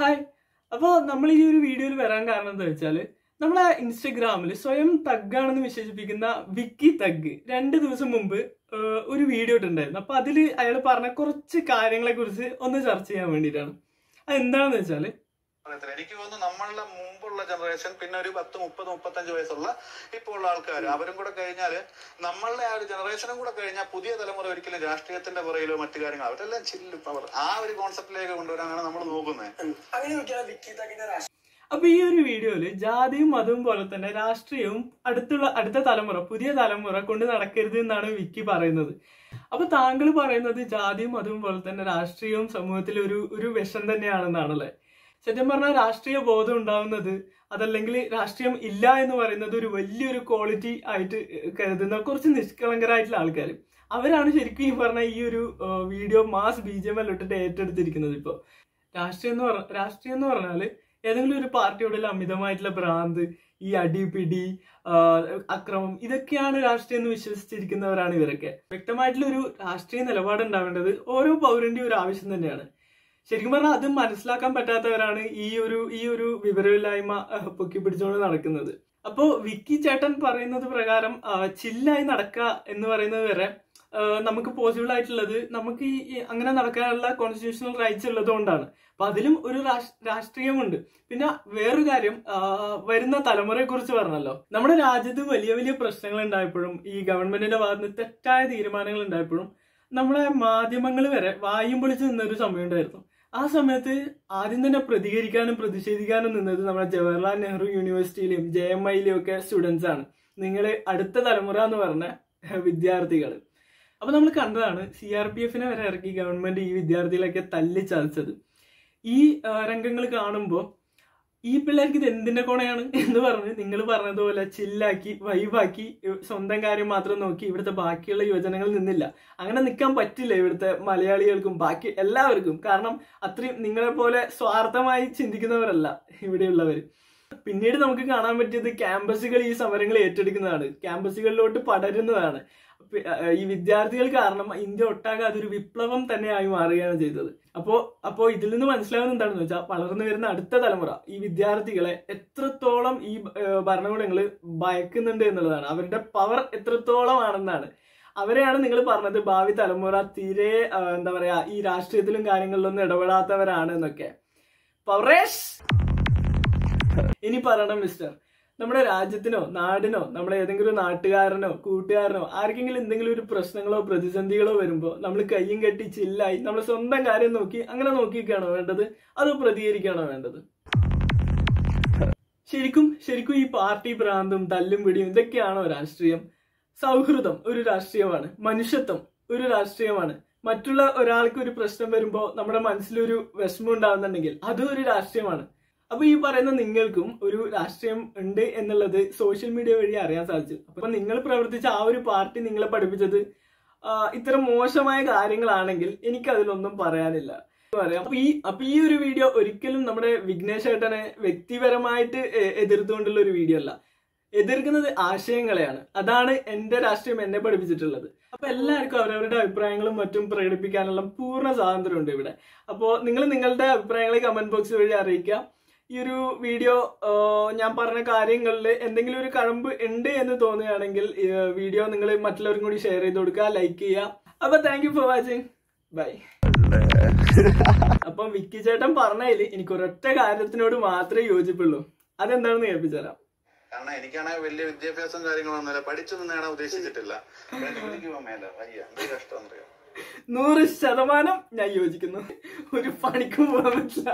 Hi അപ്പോൾ നമ്മൾ ഈ ഒരു വീഡിയോയിൽ വരാൻ കാരണം എന്താ വെച്ചാൽ നമ്മളെ ഇൻസ്റ്റഗ്രാമിൽ സ്വയം തഗ്ഗാണെന്ന് വിശേഷിപ്പിക്കുന്ന വിക്കി തഗ് രണ്ട് ദിവസം മുമ്പ് ഒരു വീഡിയോ ഇട്ടുണ്ടായിരുന്നു അപ്പോൾ അതിൽ അയാൾ പറഞ്ഞ കുറച്ച് കാര്യങ്ങളെ കുറിച്ച് ഒന്ന് ചർച്ച ചെയ്യാൻ വേണ്ടിയിട്ടാണ്. അത് എന്താണെന്ന് വെച്ചാൽ അറിയത്തില്ല എനിക്ക് തോന്നുന്നു നമ്മളുടെ മുമ്പുള്ള ജനറേഷൻ പിന്നെ ഒരു പത്ത് മുപ്പത് മുപ്പത്തഞ്ച് വയസ്സുള്ള ഇപ്പോൾ ഉള്ള ആൾക്കാർ അവരും കൂടെ കഴിഞ്ഞാൽ നമ്മളുടെ ആ ഒരു ജനറേഷനും കൂടെ കഴിഞ്ഞാൽ പുതിയ തലമുറ ഒരിക്കലും രാഷ്ട്രീയത്തിന്റെ പുറയിലോ മറ്റു കാര്യങ്ങളോ അവരെല്ലാം ചില്ല് പവർ ആ ഒരു കോൺസെപ്റ്റിലേക്ക് കൊണ്ടുവരാനാണ് നമ്മൾ നോക്കുന്നത് അപ്പൊ ഈ ഒരു വീഡിയോയിൽ ജാതിയും മതവും പോലെ തന്നെ രാഷ്ട്രീയവും അടുത്തുള്ള അടുത്ത തലമുറ പുതിയ തലമുറ കൊണ്ട് നടക്കരുത് എന്നാണ് വിക്കി പറയുന്നത്. അപ്പൊ താങ്കൾ പറയുന്നത് ജാതിയും മതവും പോലെ തന്നെ രാഷ്ട്രീയവും സമൂഹത്തിൽ ഒരു ഒരു വിഷം തന്നെയാണെന്നാണല്ലേ? സത്യം പറഞ്ഞാൽ രാഷ്ട്രീയ ബോധം ഉണ്ടാവുന്നത് അതല്ലെങ്കിൽ രാഷ്ട്രീയം ഇല്ല എന്ന് പറയുന്നത് ഒരു വലിയൊരു ക്വാളിറ്റി ആയിട്ട് കരുതുന്ന കുറച്ച് നിഷ്കളങ്കരായിട്ടുള്ള ആൾക്കാർ അവരാണ് ശരിക്കും ഈ പറഞ്ഞ ഈ ഒരു video mass B J M ഇട്ടിട്ട് ഏറ്റെടുത്തിരിക്കുന്നത് ഇപ്പോൾ രാഷ്ട്രീയം എന്ന് പറഞ്ഞ രാഷ്ട്രീയം എന്ന് പറഞ്ഞാൽ ഏതെങ്കിലും ഒരു പാർട്ടിയോടുള്ള അമിതമായിട്ടുള്ള ഭ്രാന്ത് ഈ അടി പിടി അക്രമം ഇതൊക്കെയാണ് രാഷ്ട്രീയം എന്ന് വിശ്വസിച്ചിരിക്കുന്നവരാണ് ഇവരൊക്കെ. വ്യക്തമായിട്ടുള്ള ഒരു രാഷ്ട്രീയ നിലപാട് ഉണ്ടാവേണ്ടത് ഓരോ പൗരന്റെയും ഒരു ആവശ്യം തന്നെയാണ്. ശരിക്കും പറഞ്ഞാൽ അത് മനസ്സിലാക്കാൻ പറ്റാത്തവരാണ് ഈ ഒരു ഈ ഒരു വിവരമില്ലായ്മ പൊക്കി പിടിച്ചുകൊണ്ട് നടക്കുന്നത്. അപ്പോ വിക്കി ചേട്ടൻ പറയുന്നത് പ്രകാരം ചില്ലായി നടക്കുക എന്ന് പറയുന്നത് വരെ നമുക്ക് പോസിബിൾ ആയിട്ടുള്ളത് നമുക്ക് ഈ അങ്ങനെ നടക്കാനുള്ള കോൺസ്റ്റിറ്റ്യൂഷണൽ റൈറ്റ്സ് ഉള്ളത് കൊണ്ടാണ് അപ്പൊ അതിലും ഒരു രാഷ്- രാഷ്ട്രീയമുണ്ട്. പിന്നെ വേറൊരു കാര്യം വരുന്ന തലമുറയെ കുറിച്ച് പറഞ്ഞല്ലോ. നമ്മുടെ രാജ്യത്ത് വലിയ വലിയ പ്രശ്നങ്ങൾ ഉണ്ടായപ്പോഴും ഈ ഗവൺമെന്റിന്റെ ഭാഗത്ത് തെറ്റായ തീരുമാനങ്ങൾ ഉണ്ടായപ്പോഴും നമ്മളെ മാധ്യമങ്ങൾ വരെ വായും പൊളിച്ച് നിന്നൊരു സമയം ഉണ്ടായിരുന്നു. ആ സമയത്ത് ആദ്യം തന്നെ പ്രതികരിക്കാനും പ്രതിഷേധിക്കാനും നിന്നത് നമ്മുടെ ജവഹർലാൽ നെഹ്റു യൂണിവേഴ്സിറ്റിയിലും ജെ എം ഐയിലും ഒക്കെ സ്റ്റുഡൻസ് ആണ്. നിങ്ങൾ അടുത്ത തലമുറ എന്ന് പറഞ്ഞ വിദ്യാർത്ഥികൾ അപ്പൊ നമ്മൾ കണ്ടതാണ് സി ആർ പി എഫിനെ വരെ ഇറക്കി ഗവൺമെന്റ് ഈ വിദ്യാർത്ഥികളൊക്കെ തല്ലിച്ചതച്ചത് ഈ രംഗങ്ങൾ കാണുമ്പോൾ ഈ പിള്ളേർക്ക് ഇത് എന്തിന്റെ കോണയാണ് എന്ന് പറഞ്ഞ് നിങ്ങൾ പറഞ്ഞതുപോലെ ചില്ലാക്കി വൈബാക്കി സ്വന്തം കാര്യം മാത്രം നോക്കി ഇവിടുത്തെ ബാക്കിയുള്ള യുവജനങ്ങൾ നിന്നില്ല. അങ്ങനെ നിൽക്കാൻ പറ്റില്ല ഇവിടുത്തെ മലയാളികൾക്കും ബാക്കി എല്ലാവർക്കും. കാരണം അത്രയും നിങ്ങളെ പോലെ സ്വാർത്ഥമായി ചിന്തിക്കുന്നവരല്ല ഇവിടെയുള്ളവർ പിന്നീട് നമുക്ക് കാണാൻ പറ്റിയത് ക്യാമ്പസുകൾ ഈ സമരങ്ങൾ ഏറ്റെടുക്കുന്നതാണ്. ക്യാമ്പസുകളിലോട്ട് പടരുന്നതാണ്. ഈ വിദ്യാർത്ഥികൾ കാരണം ഇന്ത്യ ഒട്ടാകെ അതൊരു വിപ്ലവം തന്നെയായി മാറുകയാണ് ചെയ്തത്. അപ്പോ അപ്പോ ഇതിൽ നിന്ന് മനസ്സിലാവുന്ന എന്താണെന്ന് വെച്ചാൽ വളർന്നു വരുന്ന അടുത്ത തലമുറ ഈ വിദ്യാർത്ഥികളെ എത്രത്തോളം ഈ ഭരണകൂടങ്ങൾ ഭയക്കുന്നുണ്ട് എന്നുള്ളതാണ്. അവരുടെ പവർ എത്രത്തോളം ആണെന്നാണ് അവരെയാണ് നിങ്ങൾ പറഞ്ഞത് ഭാവി തലമുറ തീരെ എന്താ പറയാ ഈ രാഷ്ട്രീയത്തിലും കാര്യങ്ങളിലൊന്നും ഇടപെടാത്തവരാണ് എന്നൊക്കെ. പവറേഷ് ഇനി പറയണം മിസ്റ്റർ നമ്മുടെ രാജ്യത്തിനോ നാടിനോ നമ്മളെ ഏതെങ്കിലും നാട്ടുകാരനോ കൂട്ടുകാരനോ ആർക്കെങ്കിലും എന്തെങ്കിലും ഒരു പ്രശ്നങ്ങളോ പ്രതിസന്ധികളോ വരുമ്പോൾ നമ്മൾ കയ്യും കെട്ടി ചില്ലായി നമ്മൾ സ്വന്തം കാര്യം നോക്കി അങ്ങനെ നോക്കിയൊക്കെയാണോ വേണ്ടത്? അതോ പ്രതികരിക്കുകയാണോ വേണ്ടത്? ശരിക്കും ശരിക്കും ഈ പാർട്ടി ഭ്രാന്തും തല്ലും പിടിയും ഇതൊക്കെയാണോ രാഷ്ട്രീയം? സൗഹൃദം ഒരു രാഷ്ട്രീയമാണ്. മനുഷ്യത്വം ഒരു രാഷ്ട്രീയമാണ്. മറ്റുള്ള ഒരാൾക്ക് ഒരു പ്രശ്നം വരുമ്പോൾ നമ്മുടെ മനസ്സിലൊരു വിഷമം ഉണ്ടാകുന്നുണ്ടെങ്കിൽ അതും ഒരു രാഷ്ട്രീയമാണ്. അപ്പൊ ഈ പറയുന്ന നിങ്ങൾക്കും ഒരു രാഷ്ട്രീയം ഉണ്ട് എന്നുള്ളത് സോഷ്യൽ മീഡിയ വഴി അറിയാൻ സാധിച്ചു. അപ്പൊ നിങ്ങൾ പ്രവർത്തിച്ച ആ ഒരു പാർട്ടി നിങ്ങളെ പഠിപ്പിച്ചത് ഇത്ര മോശമായ കാര്യങ്ങളാണെങ്കിൽ എനിക്ക് അതിലൊന്നും പറയാനില്ല. പറയാം. അപ്പൊ ഈ അപ്പൊ ഈ ഒരു വീഡിയോ ഒരിക്കലും നമ്മുടെ വിഘ്നേഷ് ഏട്ടനെ വ്യക്തിപരമായിട്ട് എതിർത്തുകൊണ്ടുള്ള ഒരു വീഡിയോ അല്ല. എതിർക്കുന്നത് ആശയങ്ങളെയാണ്. അതാണ് എന്റെ രാഷ്ട്രീയം എന്നെ പഠിപ്പിച്ചിട്ടുള്ളത്. അപ്പൊ എല്ലാവർക്കും അവരവരുടെ അഭിപ്രായങ്ങളും മറ്റും പ്രകടിപ്പിക്കാനുള്ള പൂർണ സ്വാതന്ത്ര്യമുണ്ട് ഇവിടെ. അപ്പോൾ നിങ്ങൾ നിങ്ങളുടെ അഭിപ്രായങ്ങൾ കമന്റ് ബോക്സ് വഴി അറിയിക്കാം ഈ ഒരു വീഡിയോ ഞാൻ പറഞ്ഞ കാര്യങ്ങളിൽ എന്തെങ്കിലും ഒരു കഴമ്പ് ഉണ്ട് എന്ന് തോന്നുകയാണെങ്കിൽ വീഡിയോ നിങ്ങൾ മറ്റുള്ളവർക്കും കൂടി ഷെയർ ചെയ്ത് കൊടുക്കുക ലൈക്ക് ചെയ്യുക. അപ്പൊ thank you for watching bye അപ്പം വിക്കി ചേട്ടൻ പറഞ്ഞതിൽ എനിക്ക് ഒരൊറ്റ കാര്യത്തിനോട് മാത്രമേ യോജിപ്പുള്ളൂ. അതെന്താണെന്ന് കേൾപ്പിച്ചുതരാം. കാരണം എനിക്കാണെങ്കിൽ വലിയ വിദ്യാഭ്യാസം കാര്യങ്ങളൊന്നുമില്ല. പഠിച്ചൊന്നും നേടാൻ ഉദ്ദേശിച്ചിട്ടില്ല. നൂറ് ശതമാനം ഞാൻ യോജിക്കുന്നു. ഒരു പണിക്കും പോകാൻ പറ്റില്ല.